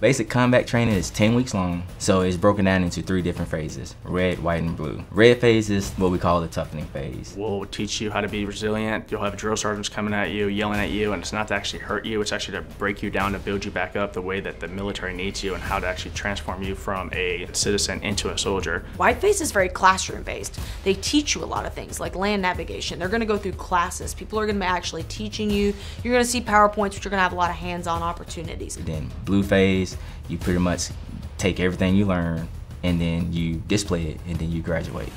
Basic combat training is 10 weeks long, so it's broken down into three different phases, red, white, and blue. Red phase is what we call the toughening phase. We'll teach you how to be resilient. You'll have drill sergeants coming at you, yelling at you, and it's not to actually hurt you, it's actually to break you down to build you back up the way that the military needs you and how to actually transform you from a citizen into a soldier. White phase is very classroom based. They teach you a lot of things like land navigation. They're going to go through classes. People are going to be actually teaching you. You're going to see PowerPoints, but you're going to have a lot of hands on opportunities. Then blue phase, you pretty much take everything you learn and then you display it and then you graduate.